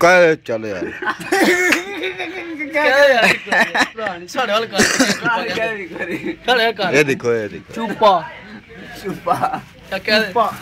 Cái trả lời. Chupa. Chupa. Chupa.